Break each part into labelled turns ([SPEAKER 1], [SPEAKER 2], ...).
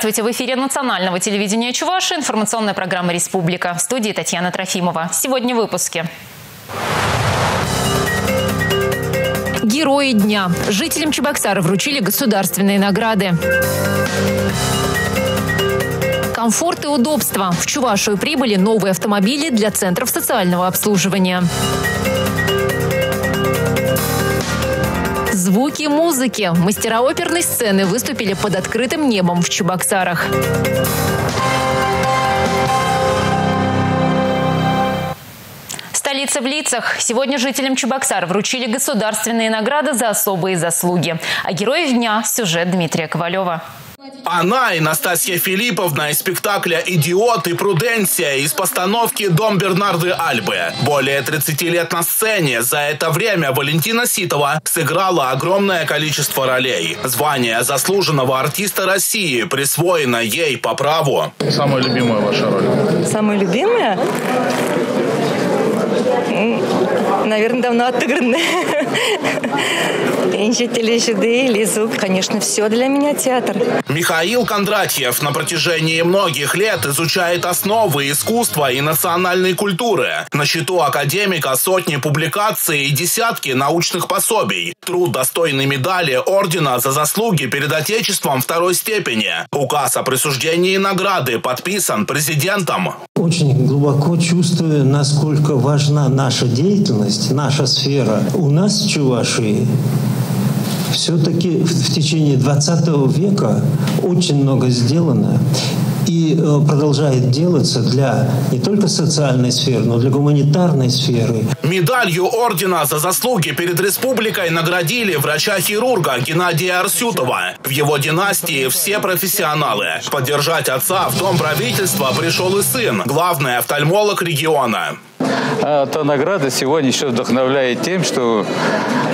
[SPEAKER 1] Здравствуйте! В эфире национального телевидения Чуваши информационная программа «Республика». В студии Татьяна Трофимова. Сегодня в выпуске. Герои дня. Жителям Чебоксара вручили государственные награды. Комфорт и удобство. В Чувашию прибыли новые автомобили для центров социального обслуживания. Звуки музыки. Мастера оперной сцены выступили под открытым небом в Чебоксарах. Столица в лицах. Сегодня жителям Чебоксар вручили государственные награды за особые заслуги. А героев дня – сюжет Дмитрия Ковалева.
[SPEAKER 2] Она и Настасья Филипповна из спектакля «Идиот» и «Пруденция» из постановки «Дом Бернарды Альбы». Более 30 лет на сцене. За это время Валентина Ситова сыграла огромное количество ролей. Звание заслуженного артиста России присвоено ей по праву.
[SPEAKER 3] Самая любимая ваша роль?
[SPEAKER 4] Самая любимая? Наверное, давно отыгранная. Инчители, щеды, лизук. Конечно, все для меня театр.
[SPEAKER 2] Михаил Кондратьев на протяжении многих лет изучает основы искусства и национальной культуры. На счету академика сотни публикаций и десятки научных пособий. Труд достойный медали ордена за заслуги перед Отечеством второй степени. Указ о присуждении награды подписан президентом.
[SPEAKER 5] Очень глубоко чувствую, насколько важна наша деятельность, наша сфера. У нас в Чувашии все-таки в течение 20 века очень много сделано и э, продолжает делаться для не только социальной сферы, но и для гуманитарной сферы.
[SPEAKER 2] Медалью ордена за заслуги перед республикой наградили врача-хирурга Геннадия Арсютова. В его династии все профессионалы. Поддержать отца в дом правительства пришел и сын, главный офтальмолог региона.
[SPEAKER 6] А та награда сегодня еще вдохновляет тем, что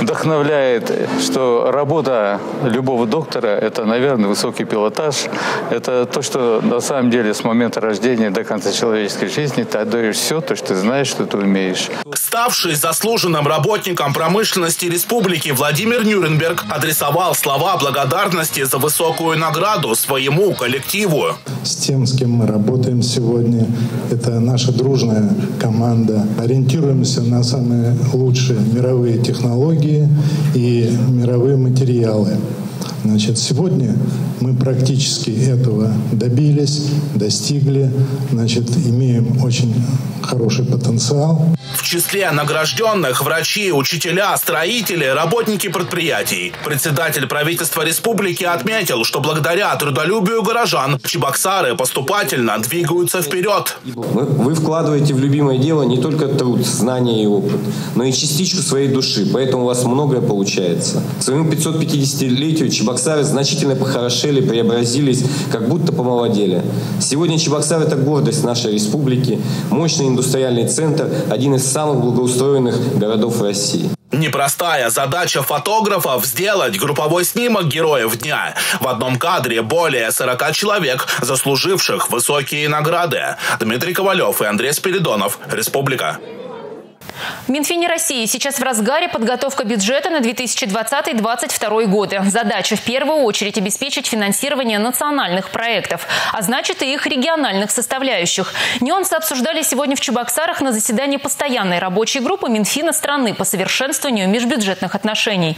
[SPEAKER 6] вдохновляет, что работа любого доктора – это, наверное, высокий пилотаж. Это то, что на самом деле с момента рождения до конца человеческой жизни ты отдаешь все, то, что ты знаешь, что ты умеешь.
[SPEAKER 2] Ставший заслуженным работником промышленности республики Владимир Нюрнберг адресовал слова благодарности за высокую награду своему коллективу.
[SPEAKER 7] С тем, с кем мы работаем сегодня, это наша дружная команда. Ориентируемся на самые лучшие мировые технологии и мировые материалы. Значит, сегодня мы практически этого добились, достигли, значит, имеем очень хороший потенциал.
[SPEAKER 2] В числе награжденных врачи, учителя, строители, работники предприятий. Председатель правительства республики отметил, что благодаря трудолюбию горожан Чебоксары поступательно двигаются вперед.
[SPEAKER 8] Вы, вы вкладываете в любимое дело не только труд, знания и опыт, но и частичку своей души, поэтому у вас многое получается. К своему 550-летию Чебоксары значительно похорошели, преобразились, как будто помолодели. Сегодня Чебоксары – это гордость нашей республики, мощный индустриальный центр, один из самых благоустроенных городов России.
[SPEAKER 2] Непростая задача фотографов – сделать групповой снимок героев дня. В одном кадре более 40 человек, заслуживших высокие награды. Дмитрий Ковалев и Андрей Спиридонов. Республика.
[SPEAKER 1] В Минфине России сейчас в разгаре подготовка бюджета на 2020-2022 годы. Задача в первую очередь обеспечить финансирование национальных проектов, а значит и их региональных составляющих. Нюансы обсуждали сегодня в Чебоксарах на заседании постоянной рабочей группы Минфина страны по совершенствованию межбюджетных отношений.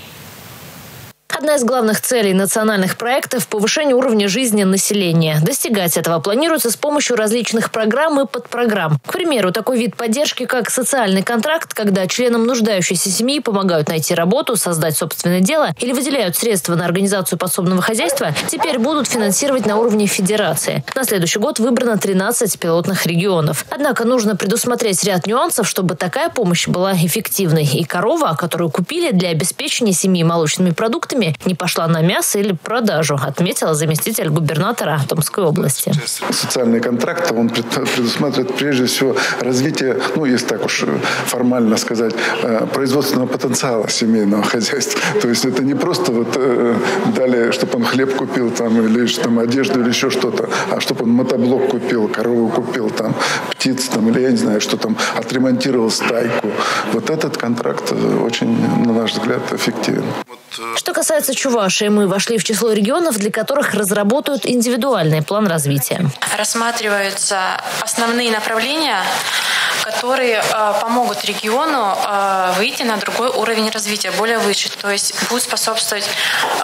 [SPEAKER 1] Одна из главных целей национальных проектов – повышение уровня жизни населения. Достигать этого планируется с помощью различных программ и подпрограмм. К примеру, такой вид поддержки, как социальный контракт, когда членам нуждающейся семьи помогают найти работу, создать собственное дело или выделяют средства на организацию подсобного хозяйства, теперь будут финансировать на уровне федерации. На следующий год выбрано 13 пилотных регионов. Однако нужно предусмотреть ряд нюансов, чтобы такая помощь была эффективной. И корова, которую купили для обеспечения семьи молочными продуктами, не пошла на мясо или продажу, отметила заместитель губернатора Томской области.
[SPEAKER 9] Социальный контракт, он предусматривает прежде всего развитие, ну, если так уж формально сказать, э, производственного потенциала семейного хозяйства. То есть это не просто вот э, дали, чтобы он хлеб купил там, или там одежду, или еще что-то, а чтобы он мотоблок купил, корову купил, там, птиц, там, или я не знаю, что там, отремонтировал стайку. Вот этот контракт очень, на наш взгляд, эффективен.
[SPEAKER 10] Что касается Чувашии, мы вошли в число регионов, для которых разработают индивидуальный план развития.
[SPEAKER 11] Рассматриваются основные направления которые э, помогут региону э, выйти на другой уровень развития, более выше. То есть будут способствовать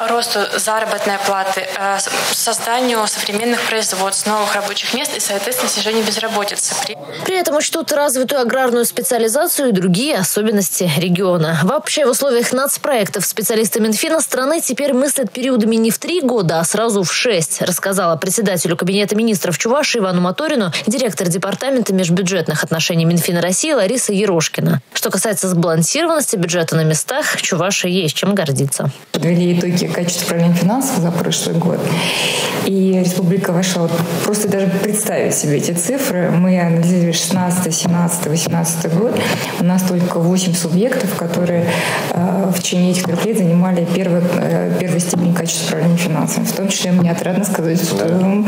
[SPEAKER 11] росту заработной платы, э, созданию современных производств, новых рабочих мест и, соответственно, снижению безработицы.
[SPEAKER 10] При этом учтут развитую аграрную специализацию и другие особенности региона. Вообще, в условиях нацпроектов специалисты Минфина страны теперь мыслят периодами не в три года, а сразу в шесть, рассказала председателю Кабинета министров Чуваши Ивану Моторину директор Департамента межбюджетных отношений Минфина России Лариса Ерошкина. Что касается сбалансированности бюджета на местах, Чуваши есть чем гордиться.
[SPEAKER 12] Подвели итоги качества управления финансов за прошлый год. И республика вошла, вот просто даже представить себе эти цифры. Мы анализировали 16, 17, 18 год. У нас только 8 субъектов, которые э, в течение этих трех лет занимали первый, э, первый степень качества управления финансами. В том числе мне отрадно сказать, что, да.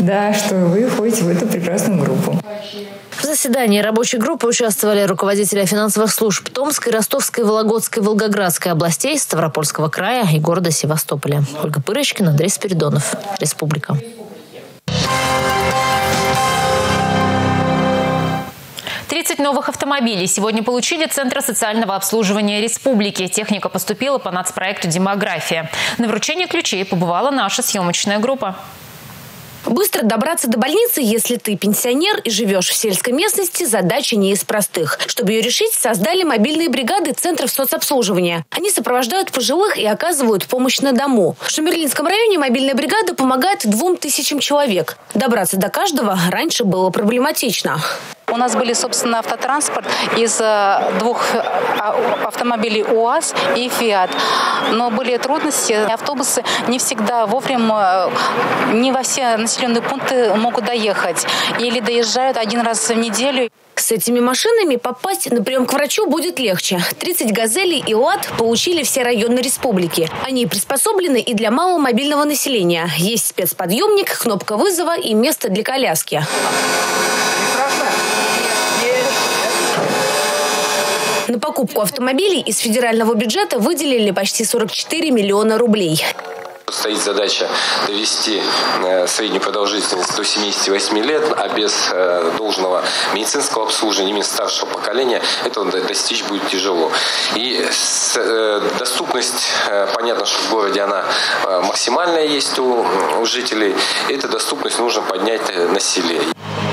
[SPEAKER 12] да, что вы входите в эту прекрасную группу.
[SPEAKER 10] В заседании рабочей группы участвовали руководители финансовых служб Томской, Ростовской, Вологодской, Волгоградской областей, Ставропольского края и города Севастополя. Ольга Пырочкина, Андрей Спиридонов. Республика.
[SPEAKER 1] Новых автомобилей сегодня получили Центры социального обслуживания республики. Техника поступила по нацпроекту «Демография». На вручение ключей побывала наша съемочная группа.
[SPEAKER 13] Быстро добраться до больницы, если ты пенсионер и живешь в сельской местности, задача не из простых. Чтобы ее решить, создали мобильные бригады центров соцобслуживания. Они сопровождают пожилых и оказывают помощь на дому. В Шамерлинском районе мобильная бригада помогает двум тысячам человек. Добраться до каждого раньше было проблематично.
[SPEAKER 14] У нас были, собственно, автотранспорт из э, двух а, автомобилей УАЗ и Фиат. Но были трудности. Автобусы не всегда вовремя, э, не во все населенные пункты могут доехать. Или доезжают один раз в неделю.
[SPEAKER 13] С этими машинами попасть на прием к врачу будет легче. 30 «Газелей» и «УАД» получили все районы республики. Они приспособлены и для малого мобильного населения. Есть спецподъемник, кнопка вызова и место для коляски. На покупку автомобилей из федерального бюджета выделили почти 44 миллиона рублей.
[SPEAKER 8] Стоит задача довести э, среднюю продолжительность до 78 лет, а без э, должного медицинского обслуживания, именно старшего поколения, этого достичь будет тяжело. И э, доступность, понятно, что в городе она максимальная есть у, жителей, эту доступность нужно поднять на селе.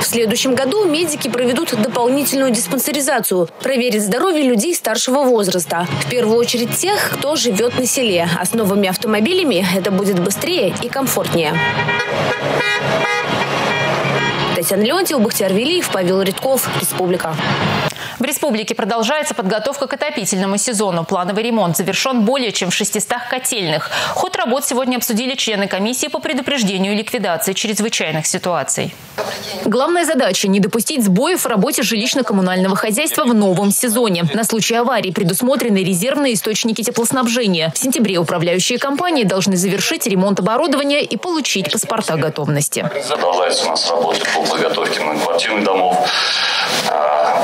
[SPEAKER 13] В следующем году медики проведут дополнительную диспансеризацию, проверят здоровье людей старшего возраста. В первую очередь тех, кто живет на селе. А с новыми автомобилями это будет быстрее и комфортнее. Татьяна Леонтьева, Бахтияр Велиев, Павел Редков, Республика.
[SPEAKER 1] В республике продолжается подготовка к отопительному сезону. Плановый ремонт завершен более чем в 600 котельных. Ход работ сегодня обсудили члены комиссии по предупреждению и ликвидации чрезвычайных ситуаций. Главная задача – не допустить сбоев в работе жилищно-коммунального хозяйства в новом сезоне. На случай аварии предусмотрены резервные источники теплоснабжения. В сентябре управляющие компании должны завершить ремонт оборудования и получить паспорта готовности.
[SPEAKER 15] Продолжается у нас работа по подготовке многоквартирных домов.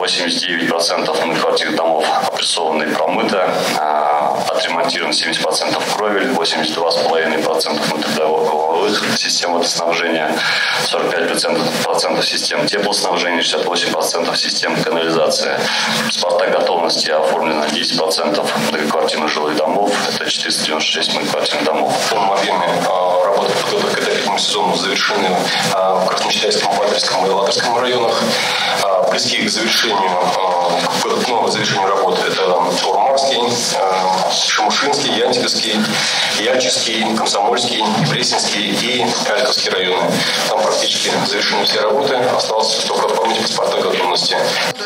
[SPEAKER 15] 89 9% многоквартирных домов опрессованы и промыты, а, отремонтировано 70% кровель, 82,5% внутридомовых систем водоснабжения, 45% систем теплоснабжения, 68% систем канализации. Паспорта готовности оформлено 10% многоквартирных жилых домов, это 496 многоквартирных домов. В полном объеме а, работы подготовки к этому сезону завершены а, в Красночитайском, Патрикском и Ладожском районах близки к завершению, к завершению работы. Это Урмарский, Шамушинский, Янтиковский, Яльчевский, Комсомольский, Пресненский и Харьковский районы. Там практически завершены все работы. Осталось только оформить паспорта готовности.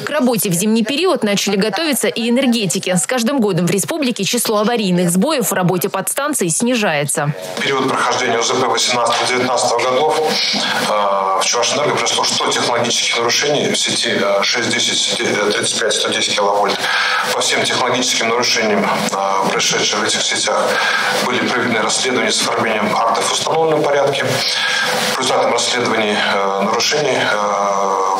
[SPEAKER 1] К работе в зимний период начали готовиться и энергетики. С каждым годом в республике число аварийных сбоев в работе подстанций снижается.
[SPEAKER 16] период прохождения УЗП 18-19 годов э, в Чувашэнерго произошло 100 технологических нарушений в сети 6, 10, 35, 110 киловольт. По всем технологическим нарушениям, э, происшедшим в этих сетях, были проведены расследования с оформлением актов в установленном порядке. По результатам расследований э, нарушений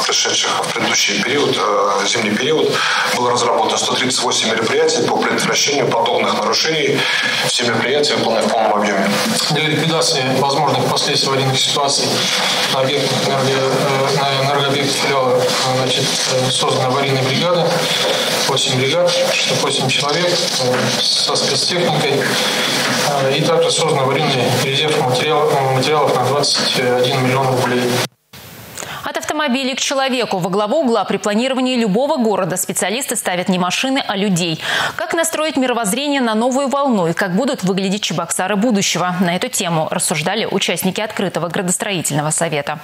[SPEAKER 16] пришедших в предыдущий период, э, зимний период, было разработано 138 мероприятий по предотвращению подобных нарушений. Все мероприятия выполнены в полном объеме.
[SPEAKER 17] Для ликвидации возможных последствий аварийных ситуаций на объектах значит, создана аварийная бригада, 8 бригад, 68 человек со спецтехникой. И также создан аварийный резерв материалов, материалов на 21 миллион рублей.
[SPEAKER 1] От автомобилей к человеку во главу угла при планировании любого города специалисты ставят не машины, а людей. Как настроить мировоззрение на новую волну и как будут выглядеть Чебоксары будущего? На эту тему рассуждали участники открытого градостроительного совета.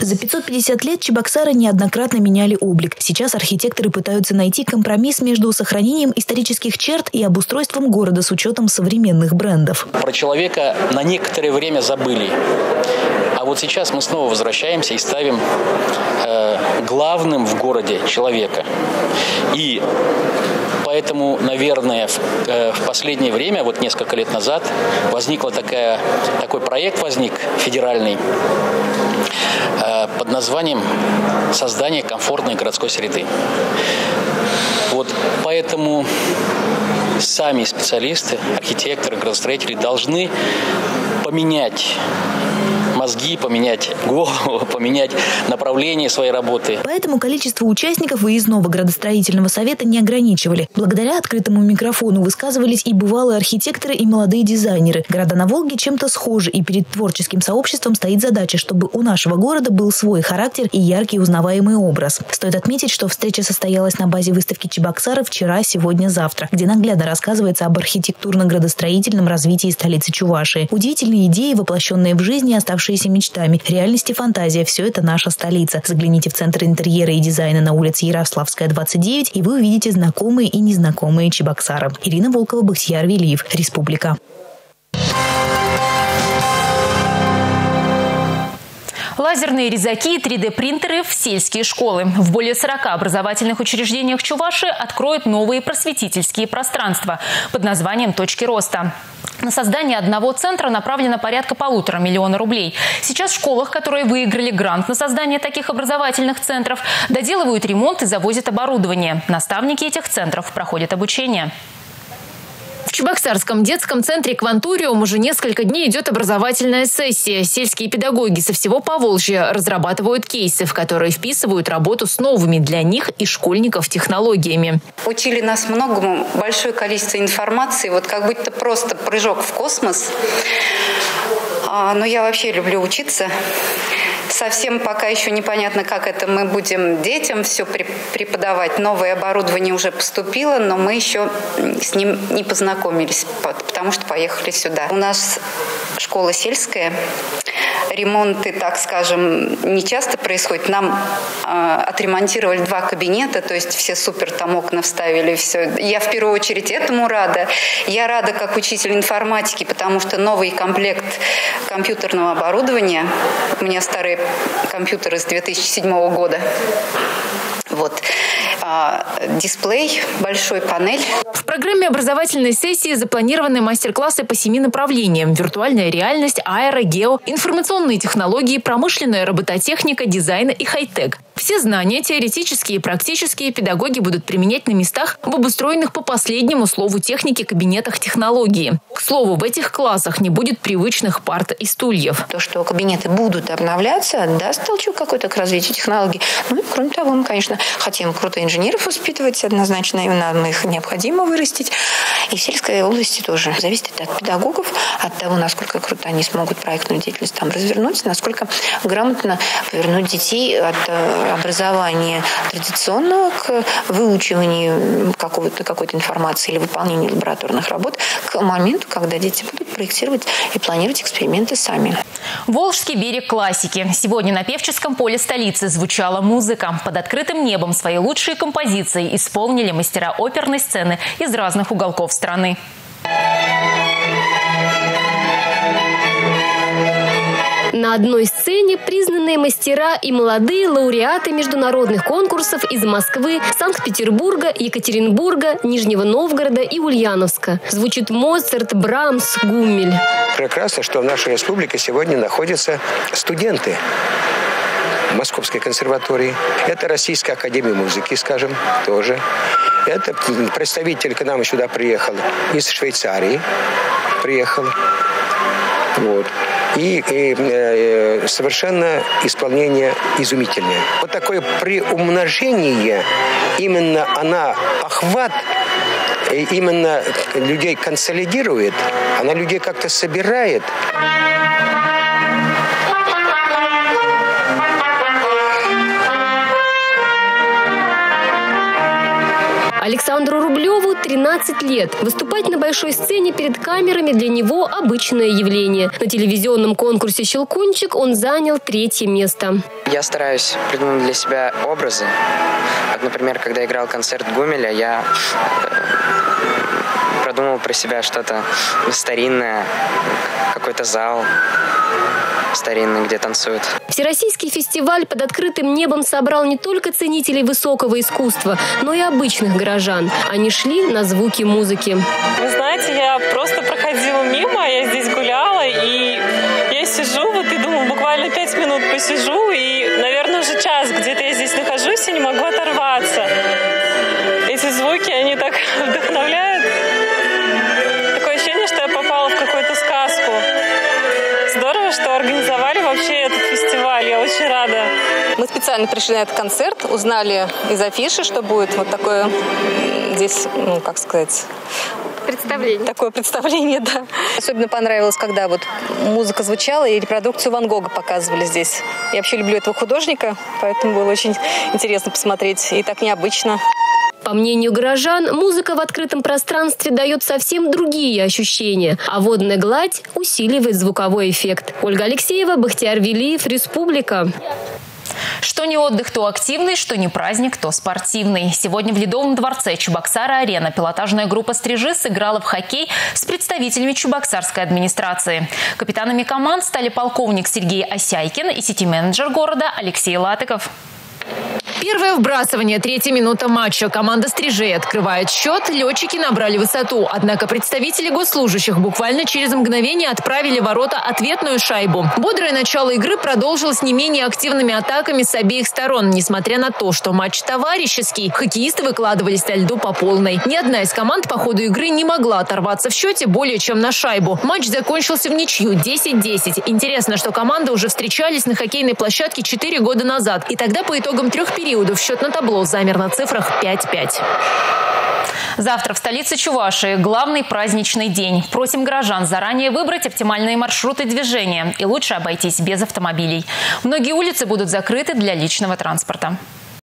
[SPEAKER 18] За 550 лет Чебоксары неоднократно меняли облик. Сейчас архитекторы пытаются найти компромисс между сохранением исторических черт и обустройством города с учетом современных брендов.
[SPEAKER 19] Про человека на некоторое время забыли. А вот сейчас мы снова возвращаемся и ставим э, главным в городе человека. И Поэтому, наверное, в, э, в последнее время, вот несколько лет назад, возникла такая, такой проект возник федеральный под названием «Создание комфортной городской среды». Вот поэтому сами специалисты, архитекторы, градостроители должны поменять мозги, поменять голову, поменять направление своей работы.
[SPEAKER 18] Поэтому количество участников выездного градостроительного совета не ограничивали. Благодаря открытому микрофону высказывались и бывалые архитекторы, и молодые дизайнеры. Города на Волге чем-то схожи, и перед творческим сообществом стоит задача, чтобы у нашего города был свой характер и яркий узнаваемый образ. Стоит отметить, что встреча состоялась на базе выставки Чебоксары вчера, сегодня, завтра, где наглядно рассказывается об архитектурно-градостроительном развитии столицы Чувашии. Удивительные идеи, воплощенные в жизни, оставшие сбывающиеся мечтами. Реальность и фантазия – все это наша столица. Загляните в Центр интерьера и дизайна на улице Ярославская, 29, и вы увидите знакомые и незнакомые Чебоксары. Ирина Волкова, Бахтияр Велиев, Республика.
[SPEAKER 1] Лазерные резаки и 3D-принтеры в сельские школы. В более 40 образовательных учреждениях Чуваши откроют новые просветительские пространства под названием «Точки роста». На создание одного центра направлено порядка полутора миллиона рублей. Сейчас в школах, которые выиграли грант на создание таких образовательных центров, доделывают ремонт и завозят оборудование. Наставники этих центров проходят обучение.
[SPEAKER 10] Чебоксарском детском центре «Квантуриум» уже несколько дней идет образовательная сессия. Сельские педагоги со всего Поволжья разрабатывают кейсы, в которые вписывают работу с новыми для них и школьников технологиями.
[SPEAKER 20] Учили нас многому, большое количество информации, вот как будто просто прыжок в космос. А, но я вообще люблю учиться. Совсем пока еще непонятно, как это мы будем детям все преподавать. Новое оборудование уже поступило, но мы еще с ним не познакомились, потому что поехали сюда. У нас школа сельская, ремонты, так скажем, не часто происходят. Нам э, отремонтировали два кабинета, то есть все супер там окна вставили, все. Я в первую очередь этому рада. Я рада как учитель информатики, потому что новый комплект компьютерного оборудования, у меня старые компьютеры с 2007 года, вот. А, дисплей, большой панель.
[SPEAKER 10] В программе образовательной сессии запланированы мастер-классы по семи направлениям. Виртуальная реальность, аэро, гео, информационные технологии, промышленная робототехника, дизайн и хай-тек. Все знания, теоретические и практические, педагоги будут применять на местах в обустроенных по последнему слову техники кабинетах технологии. К слову, в этих классах не будет привычных парт и стульев.
[SPEAKER 20] То, что кабинеты будут обновляться, даст толчок какой-то к развитию технологий. Ну и кроме того, мы, конечно, хотим крутых инженеров воспитывать однозначно, и нам их необходимо вырастить. И в сельской области тоже зависит от педагогов, от того, насколько круто они смогут проектную деятельность там развернуть, насколько грамотно повернуть детей от э, образования традиционного к выучиванию какого-то, какой-то информации или выполнению лабораторных работ к моменту, когда дети будут проектировать и планировать эксперименты сами.
[SPEAKER 1] Волжский берег классики. Сегодня на Певческом поле столицы звучала музыка. Под открытым небом свои лучшие композиции исполнили мастера оперной сцены из разных уголков страны.
[SPEAKER 21] На одной сцене признанные мастера и молодые лауреаты международных конкурсов из Москвы, Санкт-Петербурга, Екатеринбурга, Нижнего Новгорода и Ульяновска. Звучит Моцарт, Брамс, Гуммель.
[SPEAKER 22] Прекрасно, что в нашей республике сегодня находятся студенты
[SPEAKER 23] Московской консерватории. Это Российская академия музыки, скажем, тоже. Это представитель к нам сюда приехал из Швейцарии. Приехал. Вот. И, и э, совершенно исполнение изумительное. Вот такое приумножение, именно она охват именно людей консолидирует, она людей как-то собирает.
[SPEAKER 21] Александру Рублеву 13 лет. Выступать на большой сцене перед камерами для него обычное явление. На телевизионном конкурсе «Щелкунчик» он занял третье место.
[SPEAKER 22] Я стараюсь придумать для себя образы. Вот, например, когда играл концерт Гумеля, я э, продумал про себя что-то старинное, какой-то зал старинный, где танцуют.
[SPEAKER 21] Всероссийский фестиваль под открытым небом собрал не только ценителей высокого искусства, но и обычных горожан. Они шли на звуки музыки.
[SPEAKER 24] Вы знаете, я просто проходила мимо, я здесь гуляла, и я сижу, вот и думаю, буквально пять минут посижу, и, наверное, уже час где-то я здесь нахожусь и не могу оторваться.
[SPEAKER 14] Специально пришли на этот концерт, узнали из афиши, что будет вот такое здесь, ну, как сказать,
[SPEAKER 21] Представление.
[SPEAKER 14] Такое представление, да. Особенно понравилось, когда вот музыка звучала и репродукцию Ван Гога показывали здесь. Я вообще люблю этого художника, поэтому было очень интересно посмотреть. И так необычно.
[SPEAKER 21] По мнению горожан, музыка в открытом пространстве дает совсем другие ощущения, а водная гладь усиливает звуковой эффект. Ольга Алексеева, Бахтияр Велиев, Республика.
[SPEAKER 25] Что не отдых, то активный, что не праздник, то спортивный. Сегодня в Ледовом дворце Чебоксара-арена пилотажная группа «Стрижи» сыграла в хоккей с представителями Чебоксарской администрации. Капитанами команд стали полковник Сергей Осяйкин и сити-менеджер города Алексей Латыков.
[SPEAKER 1] Первое вбрасывание, третья минута матча. Команда «Стрижей» открывает счет. Летчики набрали высоту. Однако представители госслужащих буквально через мгновение отправили ворота ответную шайбу. Бодрое начало игры продолжилось не менее активными атаками с обеих сторон. Несмотря на то, что матч товарищеский, хоккеисты выкладывались на льду по полной. Ни одна из команд по ходу игры не могла оторваться в счете более чем на шайбу. Матч закончился в ничью 10-10. Интересно, что команды уже встречались на хоккейной площадке 4 года назад. И тогда по итогам трех периодов периодов счет на табло замер на цифрах 5-5.
[SPEAKER 25] Завтра в столице Чувашии главный праздничный день. Просим горожан заранее выбрать оптимальные маршруты движения и лучше обойтись без автомобилей. Многие улицы будут закрыты для личного транспорта.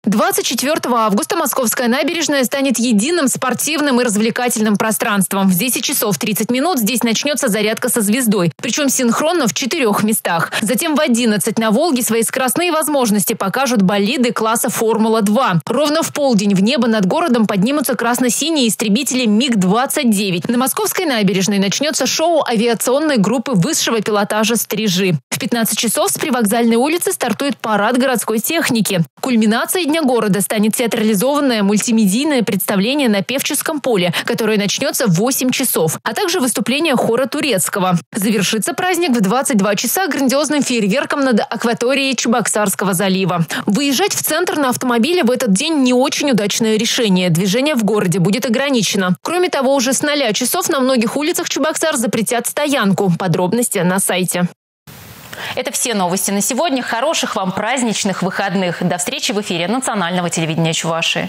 [SPEAKER 1] 24 августа Московская набережная станет единым спортивным и развлекательным пространством. В 10 часов 30 минут здесь начнется зарядка со звездой. Причем синхронно в четырех местах. Затем в 11 на Волге свои скоростные возможности покажут болиды класса «Формула-2». Ровно в полдень в небо над городом поднимутся красно-синие истребители МиГ-29. На Московской набережной начнется шоу авиационной группы высшего пилотажа «Стрижи». В 15 часов с привокзальной улицы стартует парад городской техники. Кульминацией дня города станет театрализованное мультимедийное представление на Певческом поле, которое начнется в 8 часов, а также выступление хора турецкого. Завершится праздник в 22 часа грандиозным фейерверком над акваторией Чебоксарского залива. Выезжать в центр на автомобиле в этот день не очень удачное решение. Движение в городе будет ограничено. Кроме того, уже с 0 часов на многих улицах Чебоксар запретят стоянку. Подробности на сайте.
[SPEAKER 25] Это все новости на сегодня. Хороших вам праздничных выходных. До встречи в эфире национального телевидения Чувашии.